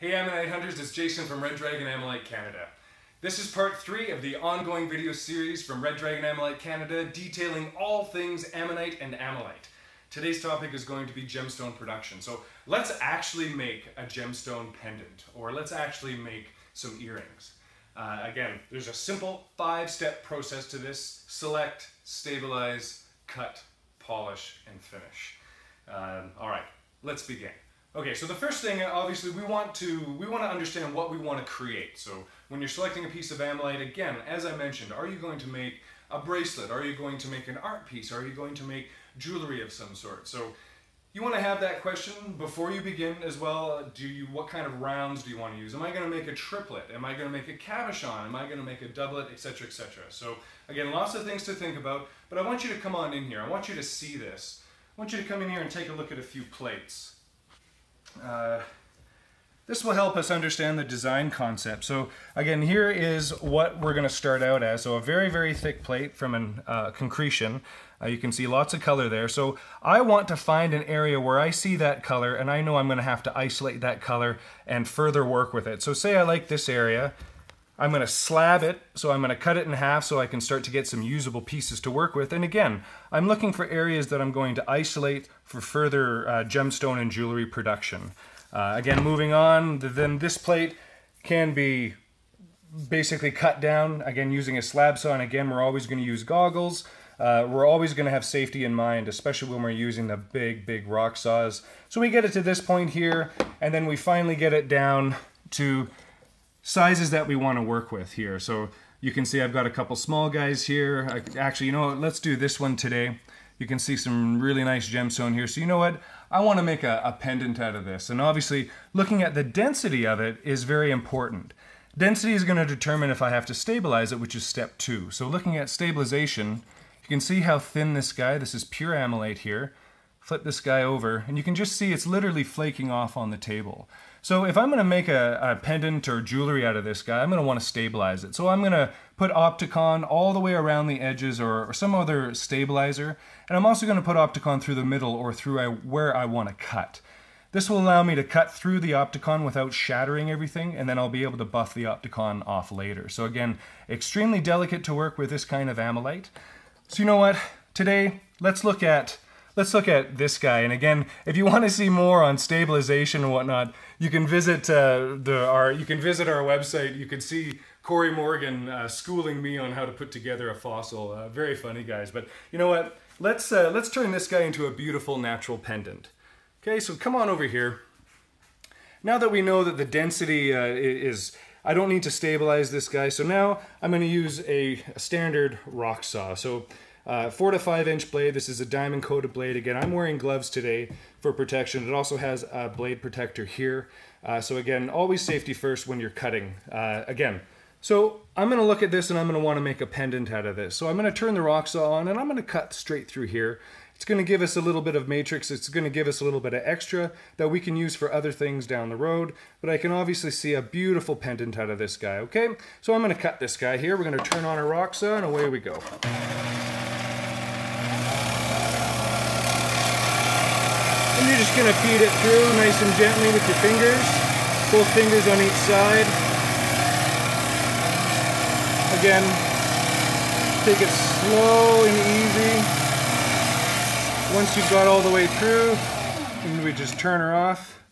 Hey Ammonite Hunters, it's Jason from Red Dragon Ammolite Canada. This is part three of the ongoing video series from Red Dragon Ammolite Canada detailing all things Ammolite and Ammonite. Today's topic is going to be gemstone production. So let's actually make a gemstone pendant or let's actually make some earrings. Uh, again, there's a simple five-step process to this. Select, stabilize, cut, polish, and finish. Um, all right, let's begin. Okay, so the first thing, obviously, we want to we want to understand what we want to create. So when you're selecting a piece of ammonite, again, as I mentioned, are you going to make a bracelet? Are you going to make an art piece? Are you going to make jewelry of some sort? So you want to have that question before you begin as well. Do you what kind of rounds do you want to use? Am I going to make a triplet? Am I going to make a cabochon? Am I going to make a doublet, etc., etc. So again, lots of things to think about. But I want you to come on in here. I want you to see this. I want you to come in here and take a look at a few plates. Uh, this will help us understand the design concept. So again, here is what we're going to start out as. So a very, very thick plate from an uh, concretion. Uh, you can see lots of color there. So I want to find an area where I see that color and I know I'm going to have to isolate that color and further work with it. So say I like this area. I'm going to slab it, so I'm going to cut it in half so I can start to get some usable pieces to work with. And again, I'm looking for areas that I'm going to isolate for further uh, gemstone and jewelry production. Uh, again, moving on, then this plate can be basically cut down, again, using a slab saw. And again, we're always going to use goggles. Uh, we're always going to have safety in mind, especially when we're using the big, big rock saws. So we get it to this point here, and then we finally get it down to sizes that we want to work with here. So you can see I've got a couple small guys here. I, actually, you know what, let's do this one today. You can see some really nice gemstone here. So you know what, I want to make a, a pendant out of this. And obviously, looking at the density of it is very important. Density is going to determine if I have to stabilize it, which is step two. So looking at stabilization, you can see how thin this guy, this is pure ammonite here. Flip this guy over, and you can just see it's literally flaking off on the table. So if I'm going to make a, a, pendant or jewelry out of this guy, I'm going to want to stabilize it. So I'm going to put Opticon all the way around the edges or, or some other stabilizer. And I'm also going to put Opticon through the middle or through I, where I want to cut. This will allow me to cut through the Opticon without shattering everything, and then I'll be able to buff the Opticon off later. So again, extremely delicate to work with this kind of ammonite. So you know what? Today, let's look at let's look at this guy. And again, if you want to see more on stabilization and whatnot, you can visit uh, the our you can visit our website. You can see Corey Morgan uh, schooling me on how to put together a fossil. Uh, very funny guys. But you know what? Let's uh, let's turn this guy into a beautiful natural pendant. Okay, so come on over here. Now that we know that the density uh, is I don't need to stabilize this guy. So now I'm going to use a, a standard rock saw. So uh, four to five inch blade. This is a diamond coated blade. Again, I'm wearing gloves today for protection. It also has a blade protector here. Uh, so again, always safety first when you're cutting. Uh, again, so I'm going to look at this and I'm going to want to make a pendant out of this. So I'm going to turn the rock saw on and I'm going to cut straight through here. It's going to give us a little bit of matrix. It's going to give us a little bit of extra that we can use for other things down the road. But I can obviously see a beautiful pendant out of this guy, okay? So I'm going to cut this guy here. We're going to turn on our rock saw and away we go. And you're just gonna feed it through nice and gently with your fingers. Both fingers on each side. Again, take it slow and easy. Once you've got all the way through, and we just turn her off.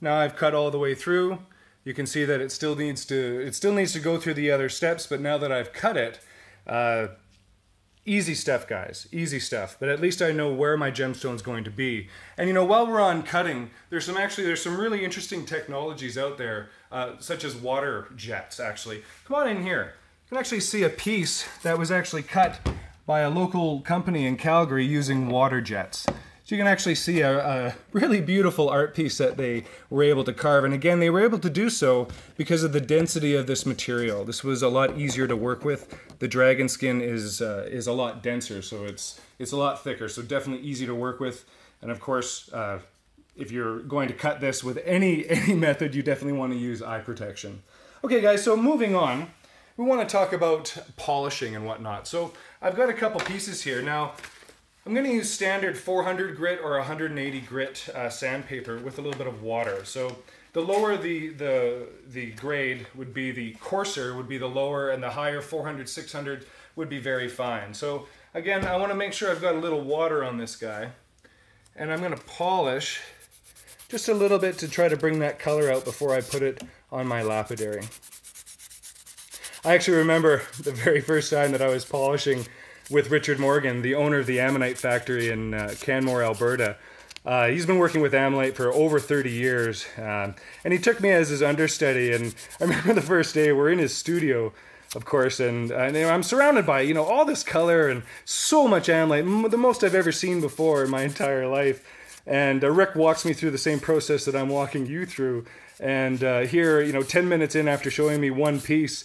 Now I've cut all the way through. You can see that it still needs to it still needs to go through the other steps, but now that I've cut it, uh, Easy stuff, guys. Easy stuff. But at least I know where my gemstone is going to be. And you know, while we're on cutting, there's some actually there's some really interesting technologies out there, uh, such as water jets. Actually, come on in here. You can actually see a piece that was actually cut by a local company in Calgary using water jets. So you can actually see a, a, really beautiful art piece that they were able to carve. And again, they were able to do so because of the density of this material. This was a lot easier to work with. The dragon skin is, uh, is a lot denser, so it's, it's a lot thicker. So definitely easy to work with. And of course, uh, if you're going to cut this with any, any method, you definitely want to use eye protection. Okay guys, so moving on, we want to talk about polishing and whatnot. So I've got a couple pieces here. Now, I'm going to use standard 400 grit or 180 grit uh, sandpaper with a little bit of water. So the lower the, the, the grade would be the coarser would be the lower and the higher 400, 600 would be very fine. So again, I want to make sure I've got a little water on this guy. And I'm going to polish just a little bit to try to bring that color out before I put it on my lapidary. I actually remember the very first time that I was polishing with Richard Morgan, the owner of the Ammonite factory in uh, Canmore, Alberta. Uh, he's been working with Ammonite for over 30 years, um, and he took me as his understudy. And I remember the first day we're in his studio, of course, and, and I'm surrounded by you know all this color and so much Ammonite, the most I've ever seen before in my entire life. And uh, Rick walks me through the same process that I'm walking you through. And uh, here, you know, 10 minutes in after showing me one piece,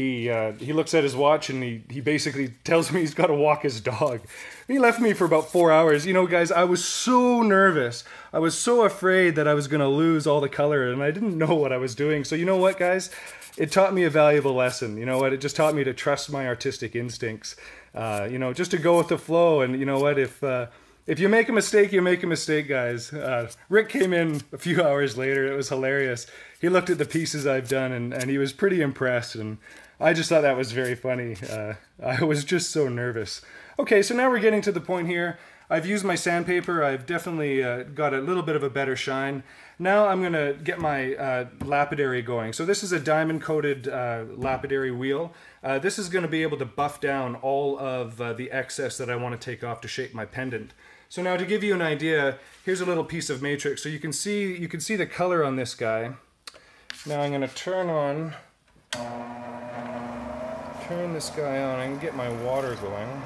he uh, he looks at his watch and he he basically tells me he's got to walk his dog. He left me for about four hours. You know, guys, I was so nervous. I was so afraid that I was gonna lose all the color, and I didn't know what I was doing. So you know what, guys? It taught me a valuable lesson. You know what? It just taught me to trust my artistic instincts. Uh, you know, just to go with the flow. And you know what? If uh, if you make a mistake, you make a mistake, guys. Uh, Rick came in a few hours later. It was hilarious. He looked at the pieces I've done and, and he was pretty impressed. And I just thought that was very funny. Uh, I was just so nervous. Okay, so now we're getting to the point here. I've used my sandpaper. I've definitely uh, got a little bit of a better shine. Now I'm going to get my uh, lapidary going. So this is a diamond coated uh, lapidary wheel. Uh, this is going to be able to buff down all of the excess that I want to take off to shape my pendant. So now to give you an idea, here's a little piece of matrix. So you can see you can see the color on this guy. Now I'm going to turn on turn this guy on and get my water going.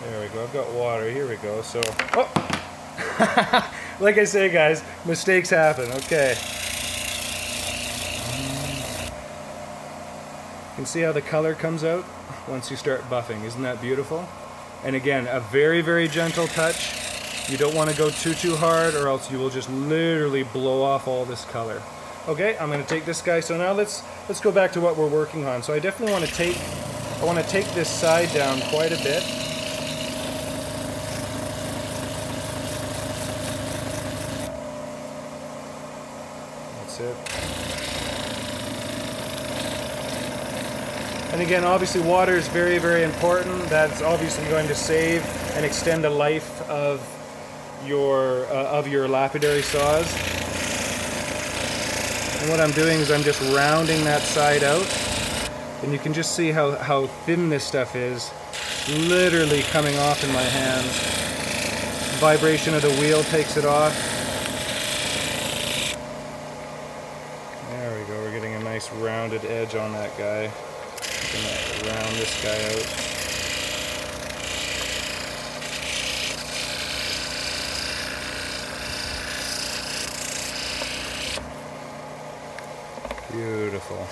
There we go, I've got water, here we go, so, oh! like I say guys, mistakes happen, okay. You can see how the color comes out once you start buffing, isn't that beautiful? And again, a very, very gentle touch. You don't want to go too, too hard or else you will just literally blow off all this color. Okay, I'm going to take this guy. So now let's let's go back to what we're working on. So I definitely want to take I want to take this side down quite a bit. That's it. And again, obviously water is very, very important. That's obviously going to save and extend the life of your uh, of your lapidary saws. And what I'm doing is I'm just rounding that side out. And you can just see how, how thin this stuff is. Literally coming off in my hands. Vibration of the wheel takes it off. There we go, we're getting a nice rounded edge on that guy. Gonna round this guy out. Beautiful.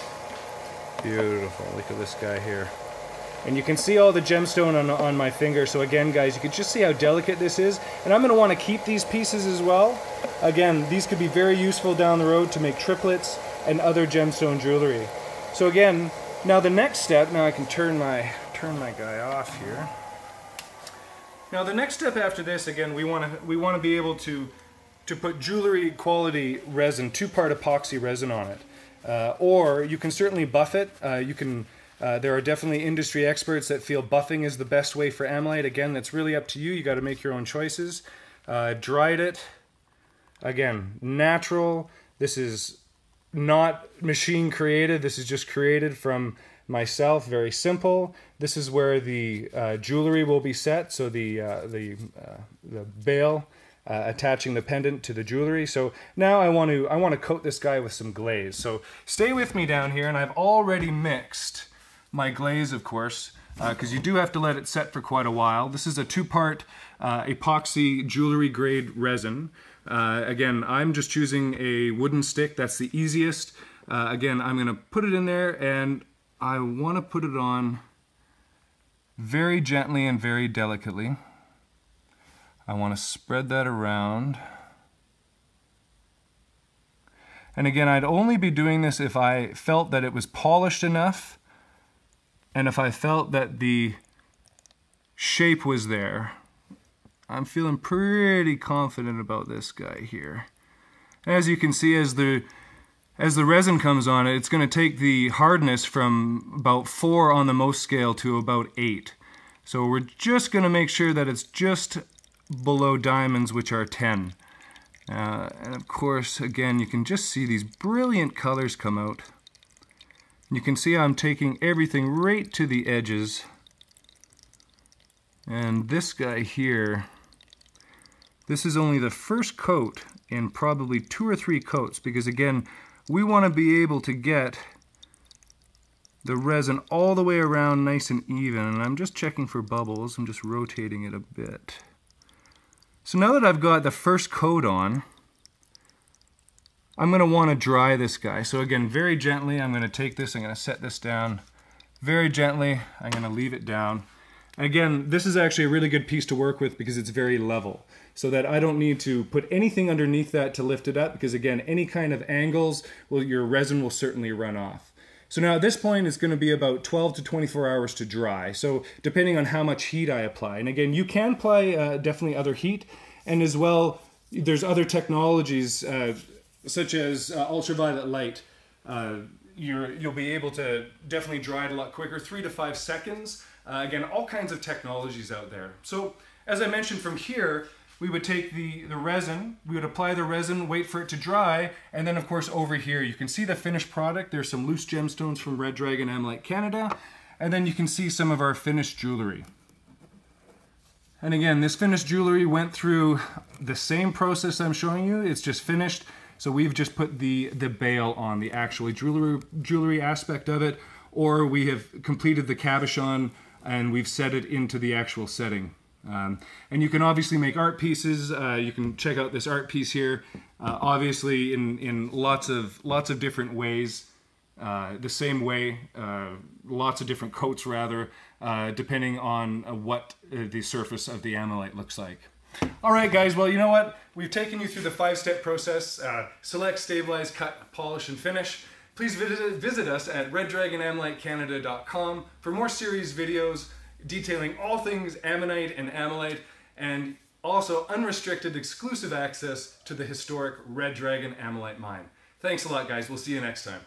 Beautiful. Look at this guy here. And you can see all the gemstone on, on my finger. So again, guys, you can just see how delicate this is. And I'm going to want to keep these pieces as well. Again, these could be very useful down the road to make triplets and other gemstone jewelry. So again, now the next step, now I can turn my, turn my guy off here. Now the next step after this, again, we want to we want to be able to to put jewelry quality resin, two-part epoxy resin on it. Uh, or you can certainly buff it. Uh, you can. Uh, there are definitely industry experts that feel buffing is the best way for ammonite. Again, that's really up to you. You got to make your own choices. Uh, dried it. Again, natural. This is not machine created. This is just created from myself. Very simple. This is where the uh, jewelry will be set. So the uh, the the bail uh, attaching the pendant to the jewelry. So now I want to I want to coat this guy with some glaze. So stay with me down here, and I've already mixed my glaze, of course, because uh, you do have to let it set for quite a while. This is a two-part uh, epoxy jewelry grade resin. Uh, again, I'm just choosing a wooden stick. That's the easiest. Uh, again, I'm going to put it in there, and I want to put it on very gently and very delicately. I want to spread that around. And again, I'd only be doing this if I felt that it was polished enough and if I felt that the shape was there. I'm feeling pretty confident about this guy here. As you can see, as the as the resin comes on it, it's going to take the hardness from about 4 on the Mohs scale to about 8. So we're just going to make sure that it's just below diamonds, which are 10. Uh, and of course, again, you can just see these brilliant colors come out. You can see I'm taking everything right to the edges. And this guy here, this is only the first coat in probably two or three coats because again, we want to be able to get the resin all the way around nice and even. And I'm just checking for bubbles. I'm just rotating it a bit. So now that I've got the first coat on, I'm going to want to dry this guy. So again, very gently, I'm going to take this, I'm going to set this down. Very gently, I'm going to leave it down. Again, this is actually a really good piece to work with because it's very level. So that I don't need to put anything underneath that to lift it up because again, any kind of angles, well, your resin will certainly run off. So now at this point, it's going to be about 12 to 24 hours to dry. So depending on how much heat I apply. And again, you can apply uh, definitely other heat. And as well, there's other technologies uh, such as uh, ultraviolet light. Uh, you will be able to definitely dry it a lot quicker, three to five seconds. Uh, again, all kinds of technologies out there. So as I mentioned from here, we would take the, the resin, we would apply the resin, wait for it to dry, and then of course over here you can see the finished product. There's some loose gemstones from Red Dragon Ammolite Canada, and then you can see some of our finished jewelry. And again, this finished jewelry went through the same process I'm showing you. It's just finished. So we've just put the, the bail on, the actual jewelry, jewelry aspect of it, or we have completed the cabochon and we've set it into the actual setting. Um, and you can obviously make art pieces. Uh, you can check out this art piece here, uh, obviously in, in lots of lots of different ways. Uh, the same way, uh, lots of different coats rather, uh, depending on uh, what the surface of the ammolite looks like. All right, guys, well, you know what? We've taken you through the five-step process. select, stabilize, cut, polish, and finish. Please visit, visit us at reddragonammolitecanada.com for more series videos, detailing all things ammonite and ammolite, and also unrestricted exclusive access to the historic Red Dragon Ammolite Mine. Thanks a lot, guys. We'll see you next time.